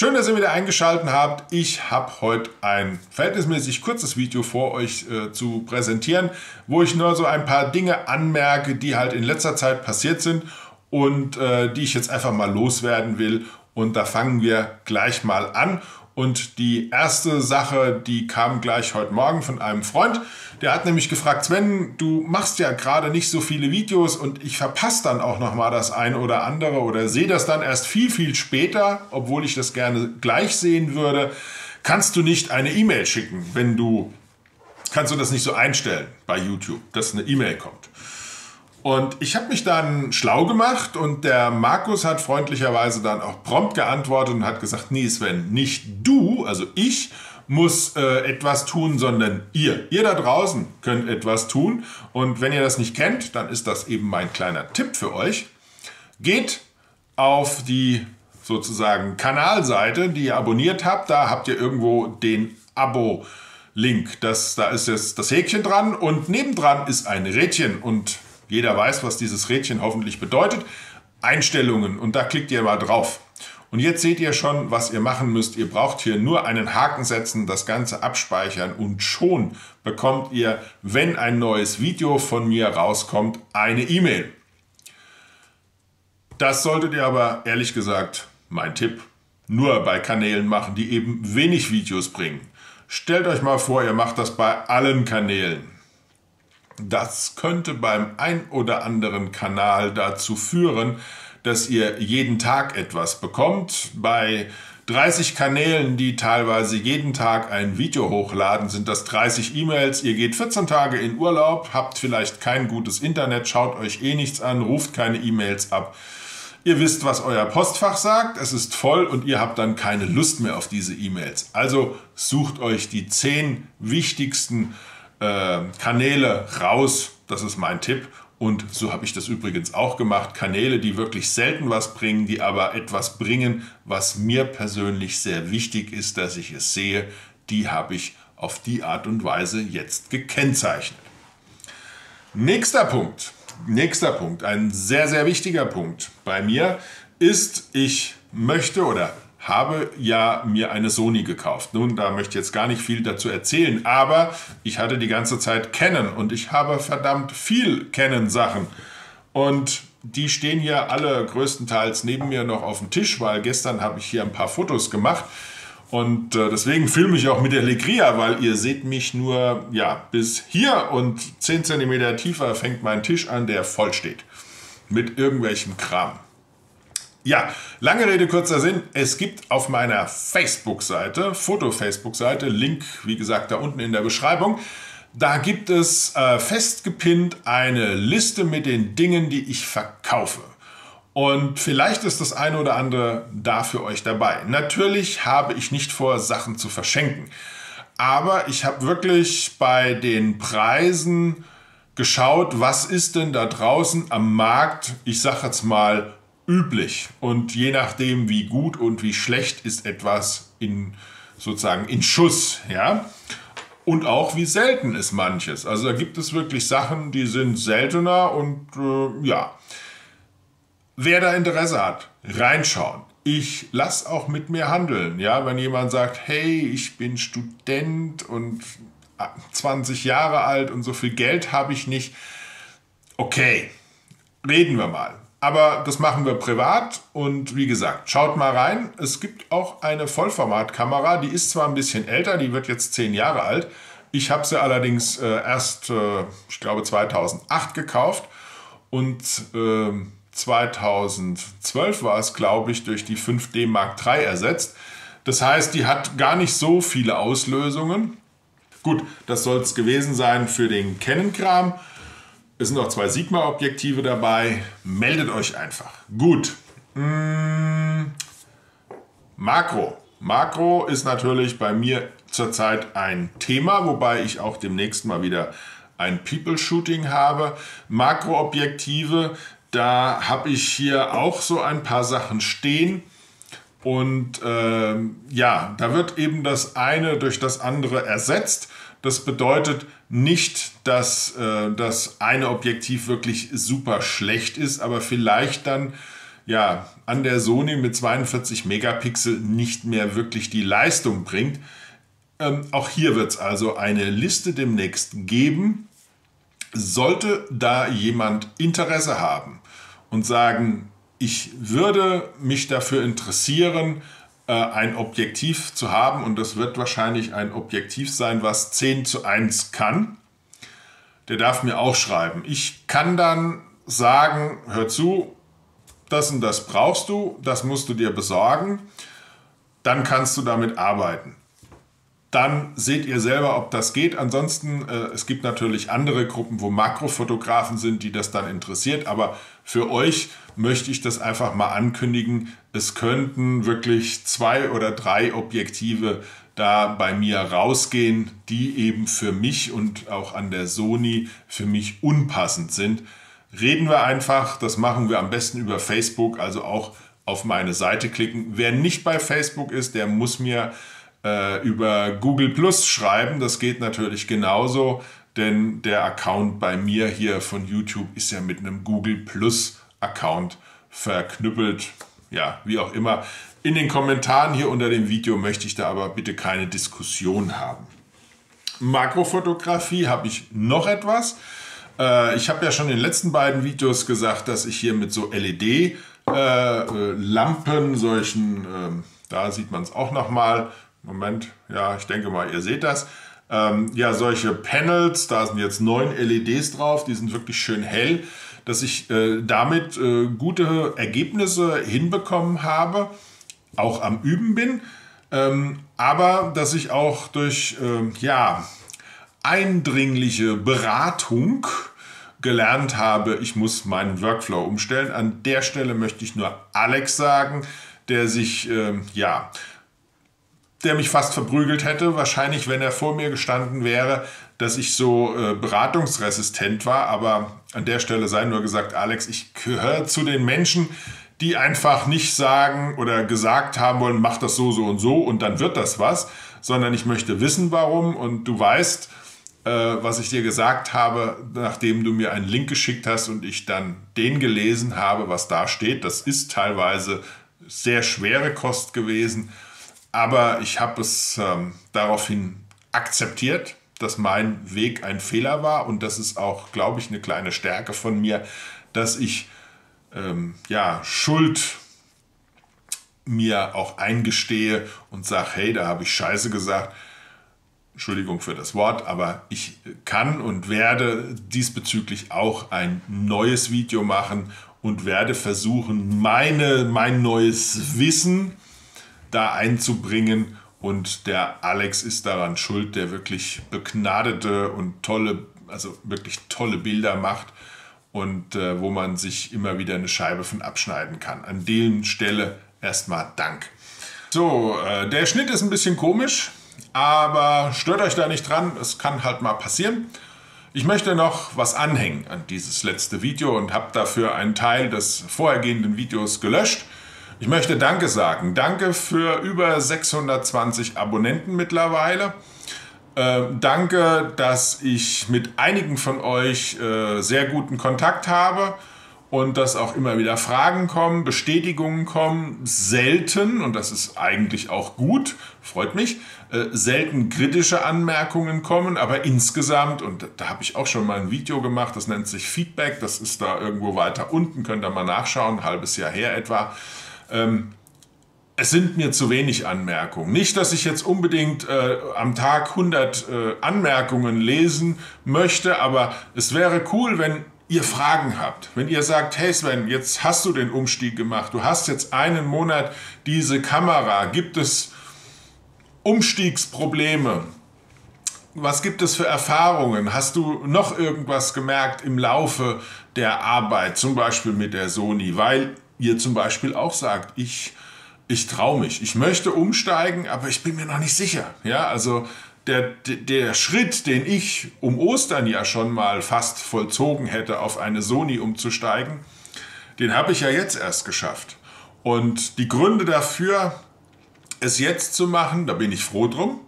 Schön, dass ihr wieder eingeschaltet habt. Ich habe heute ein verhältnismäßig kurzes Video vor euch äh, zu präsentieren, wo ich nur so ein paar Dinge anmerke, die halt in letzter Zeit passiert sind und äh, die ich jetzt einfach mal loswerden will. Und da fangen wir gleich mal an. Und die erste Sache, die kam gleich heute Morgen von einem Freund. Der hat nämlich gefragt, Sven, du machst ja gerade nicht so viele Videos und ich verpasse dann auch noch mal das eine oder andere oder sehe das dann erst viel, viel später, obwohl ich das gerne gleich sehen würde. Kannst du nicht eine E-Mail schicken, wenn du, kannst du das nicht so einstellen bei YouTube, dass eine E-Mail kommt? Und ich habe mich dann schlau gemacht und der Markus hat freundlicherweise dann auch prompt geantwortet und hat gesagt, nee Sven, nicht du, also ich muss äh, etwas tun, sondern ihr. Ihr da draußen könnt etwas tun. Und wenn ihr das nicht kennt, dann ist das eben mein kleiner Tipp für euch. Geht auf die sozusagen Kanalseite, die ihr abonniert habt. Da habt ihr irgendwo den Abo-Link. da ist jetzt das Häkchen dran und nebendran ist ein Rädchen und jeder weiß, was dieses Rädchen hoffentlich bedeutet. Einstellungen und da klickt ihr mal drauf. Und jetzt seht ihr schon, was ihr machen müsst. Ihr braucht hier nur einen Haken setzen, das Ganze abspeichern und schon bekommt ihr, wenn ein neues Video von mir rauskommt, eine E-Mail. Das solltet ihr aber ehrlich gesagt, mein Tipp, nur bei Kanälen machen, die eben wenig Videos bringen. Stellt euch mal vor, ihr macht das bei allen Kanälen. Das könnte beim ein oder anderen Kanal dazu führen, dass ihr jeden Tag etwas bekommt. Bei 30 Kanälen, die teilweise jeden Tag ein Video hochladen, sind das 30 E-Mails. Ihr geht 14 Tage in Urlaub, habt vielleicht kein gutes Internet, schaut euch eh nichts an, ruft keine E-Mails ab. Ihr wisst, was euer Postfach sagt, es ist voll und ihr habt dann keine Lust mehr auf diese E-Mails. Also sucht euch die 10 wichtigsten äh, Kanäle raus. Das ist mein Tipp. Und so habe ich das übrigens auch gemacht. Kanäle, die wirklich selten was bringen, die aber etwas bringen, was mir persönlich sehr wichtig ist, dass ich es sehe, die habe ich auf die Art und Weise jetzt gekennzeichnet. Nächster Punkt. Nächster Punkt, ein sehr, sehr wichtiger Punkt bei mir ist, ich möchte oder habe ja mir eine Sony gekauft. Nun, da möchte ich jetzt gar nicht viel dazu erzählen, aber ich hatte die ganze Zeit Canon und ich habe verdammt viel Canon-Sachen. Und die stehen hier alle größtenteils neben mir noch auf dem Tisch, weil gestern habe ich hier ein paar Fotos gemacht. Und äh, deswegen filme ich auch mit der Legria, weil ihr seht mich nur ja, bis hier und 10 cm tiefer fängt mein Tisch an, der voll steht. Mit irgendwelchem Kram. Ja, lange Rede, kurzer Sinn. Es gibt auf meiner Facebook-Seite, Foto-Facebook-Seite, Link, wie gesagt, da unten in der Beschreibung, da gibt es äh, festgepinnt eine Liste mit den Dingen, die ich verkaufe. Und vielleicht ist das eine oder andere da für euch dabei. Natürlich habe ich nicht vor, Sachen zu verschenken. Aber ich habe wirklich bei den Preisen geschaut, was ist denn da draußen am Markt, ich sage jetzt mal üblich. Und je nachdem, wie gut und wie schlecht ist etwas in sozusagen in Schuss, ja. Und auch wie selten ist manches. Also da gibt es wirklich Sachen, die sind seltener und äh, ja. Wer da Interesse hat, reinschauen. Ich lasse auch mit mir handeln. Ja, wenn jemand sagt, hey, ich bin Student und 20 Jahre alt und so viel Geld habe ich nicht. Okay, reden wir mal. Aber das machen wir privat und wie gesagt, schaut mal rein. Es gibt auch eine Vollformatkamera, die ist zwar ein bisschen älter, die wird jetzt zehn Jahre alt. Ich habe sie allerdings äh, erst, äh, ich glaube, 2008 gekauft und äh, 2012 war es, glaube ich, durch die 5D Mark III ersetzt. Das heißt, die hat gar nicht so viele Auslösungen. Gut, das soll es gewesen sein für den Canon-Kram. Es sind auch zwei Sigma-Objektive dabei. Meldet euch einfach. Gut. Mmh. Makro. Makro ist natürlich bei mir zurzeit ein Thema, wobei ich auch demnächst mal wieder ein People-Shooting habe. Makroobjektive, da habe ich hier auch so ein paar Sachen stehen. Und äh, ja, da wird eben das eine durch das andere ersetzt. Das bedeutet nicht, dass äh, das eine Objektiv wirklich super schlecht ist, aber vielleicht dann ja, an der Sony mit 42 Megapixel nicht mehr wirklich die Leistung bringt. Ähm, auch hier wird es also eine Liste demnächst geben. Sollte da jemand Interesse haben und sagen, ich würde mich dafür interessieren, ein Objektiv zu haben und das wird wahrscheinlich ein Objektiv sein, was 10 zu 1 kann, der darf mir auch schreiben. Ich kann dann sagen, hör zu, das und das brauchst du, das musst du dir besorgen, dann kannst du damit arbeiten. Dann seht ihr selber, ob das geht. Ansonsten, äh, es gibt natürlich andere Gruppen, wo Makrofotografen sind, die das dann interessiert. Aber für euch möchte ich das einfach mal ankündigen. Es könnten wirklich zwei oder drei Objektive da bei mir rausgehen, die eben für mich und auch an der Sony für mich unpassend sind reden wir einfach. Das machen wir am besten über Facebook, also auch auf meine Seite klicken. Wer nicht bei Facebook ist, der muss mir äh, über Google Plus schreiben. Das geht natürlich genauso, denn der Account bei mir hier von YouTube ist ja mit einem Google Plus Account verknüppelt. Ja, wie auch immer. In den Kommentaren hier unter dem Video möchte ich da aber bitte keine Diskussion haben. Makrofotografie habe ich noch etwas. Äh, ich habe ja schon in den letzten beiden Videos gesagt, dass ich hier mit so LED-Lampen, äh, solchen, äh, da sieht man es auch nochmal, Moment, ja, ich denke mal, ihr seht das, ähm, ja, solche Panels, da sind jetzt neun LEDs drauf, die sind wirklich schön hell, dass ich äh, damit äh, gute Ergebnisse hinbekommen habe, auch am Üben bin, ähm, aber dass ich auch durch, äh, ja, eindringliche Beratung gelernt habe, ich muss meinen Workflow umstellen. An der Stelle möchte ich nur Alex sagen, der sich, äh, ja, der mich fast verprügelt hätte, wahrscheinlich, wenn er vor mir gestanden wäre, dass ich so äh, beratungsresistent war. Aber an der Stelle sei nur gesagt, Alex, ich gehöre zu den Menschen, die einfach nicht sagen oder gesagt haben wollen, mach das so, so und so und dann wird das was, sondern ich möchte wissen, warum. Und du weißt, äh, was ich dir gesagt habe, nachdem du mir einen Link geschickt hast und ich dann den gelesen habe, was da steht. Das ist teilweise sehr schwere Kost gewesen, aber ich habe es ähm, daraufhin akzeptiert, dass mein Weg ein Fehler war und das ist auch, glaube ich, eine kleine Stärke von mir, dass ich ähm, ja Schuld mir auch eingestehe und sage, hey, da habe ich Scheiße gesagt. Entschuldigung für das Wort, aber ich kann und werde diesbezüglich auch ein neues Video machen und werde versuchen, meine, mein neues Wissen da einzubringen. Und der Alex ist daran schuld, der wirklich begnadete und tolle, also wirklich tolle Bilder macht und äh, wo man sich immer wieder eine Scheibe von abschneiden kann. An dem Stelle erstmal Dank. So, äh, der Schnitt ist ein bisschen komisch. Aber stört euch da nicht dran, es kann halt mal passieren. Ich möchte noch was anhängen an dieses letzte Video und habe dafür einen Teil des vorhergehenden Videos gelöscht. Ich möchte Danke sagen. Danke für über 620 Abonnenten mittlerweile. Äh, danke, dass ich mit einigen von euch äh, sehr guten Kontakt habe und dass auch immer wieder Fragen kommen, Bestätigungen kommen, selten, und das ist eigentlich auch gut, freut mich, äh, selten kritische Anmerkungen kommen, aber insgesamt, und da habe ich auch schon mal ein Video gemacht, das nennt sich Feedback, das ist da irgendwo weiter unten, könnt ihr mal nachschauen, ein halbes Jahr her etwa. Ähm, es sind mir zu wenig Anmerkungen. Nicht, dass ich jetzt unbedingt äh, am Tag 100 äh, Anmerkungen lesen möchte, aber es wäre cool, wenn ihr Fragen habt, wenn ihr sagt, hey Sven, jetzt hast du den Umstieg gemacht, du hast jetzt einen Monat diese Kamera, gibt es Umstiegsprobleme? Was gibt es für Erfahrungen? Hast du noch irgendwas gemerkt im Laufe der Arbeit, zum Beispiel mit der Sony? Weil ihr zum Beispiel auch sagt, ich, ich traue mich, ich möchte umsteigen, aber ich bin mir noch nicht sicher. Ja, also der, der Schritt, den ich um Ostern ja schon mal fast vollzogen hätte, auf eine Sony umzusteigen, den habe ich ja jetzt erst geschafft. Und die Gründe dafür, es jetzt zu machen, da bin ich froh drum.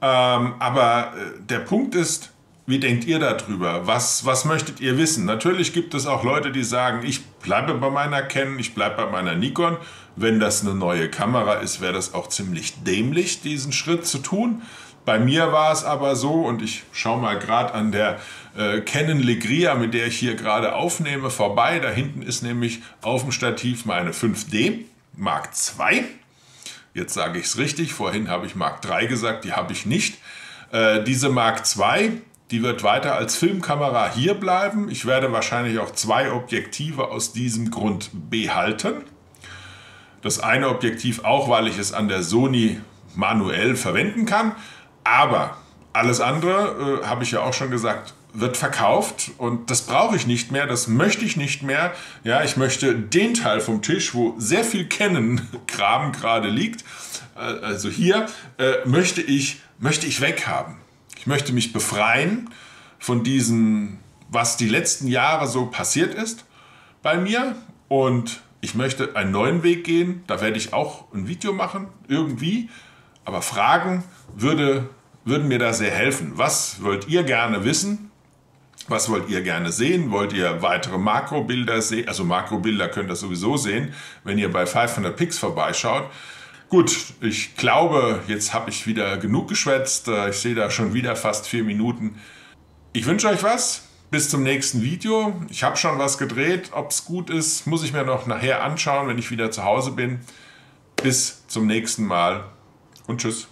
Ähm, aber äh, der Punkt ist, wie denkt ihr darüber? Was, was möchtet ihr wissen? Natürlich gibt es auch Leute, die sagen, ich bleibe bei meiner Canon, ich bleibe bei meiner Nikon. Wenn das eine neue Kamera ist, wäre das auch ziemlich dämlich, diesen Schritt zu tun. Bei mir war es aber so, und ich schaue mal gerade an der äh, Canon Legria, mit der ich hier gerade aufnehme, vorbei. Da hinten ist nämlich auf dem Stativ meine 5D Mark II. Jetzt sage ich es richtig, vorhin habe ich Mark III gesagt, die habe ich nicht. Äh, diese Mark II, die wird weiter als Filmkamera hier bleiben. Ich werde wahrscheinlich auch zwei Objektive aus diesem Grund behalten. Das eine Objektiv auch, weil ich es an der Sony manuell verwenden kann. Aber alles andere, äh, habe ich ja auch schon gesagt, wird verkauft und das brauche ich nicht mehr, das möchte ich nicht mehr. Ja, ich möchte den Teil vom Tisch, wo sehr viel Canon-Kram gerade liegt, äh, also hier, äh, möchte, ich, möchte ich weghaben. Ich möchte mich befreien von diesem, was die letzten Jahre so passiert ist bei mir und ich möchte einen neuen Weg gehen. Da werde ich auch ein Video machen, irgendwie. Aber Fragen würde, würden mir da sehr helfen. Was wollt ihr gerne wissen? Was wollt ihr gerne sehen? Wollt ihr weitere Makrobilder sehen? Also Makrobilder könnt ihr sowieso sehen, wenn ihr bei 500 Pix vorbeischaut. Gut, ich glaube, jetzt habe ich wieder genug geschwätzt. Ich sehe da schon wieder fast vier Minuten. Ich wünsche euch was. Bis zum nächsten Video. Ich habe schon was gedreht. Ob es gut ist, muss ich mir noch nachher anschauen, wenn ich wieder zu Hause bin. Bis zum nächsten Mal und tschüss.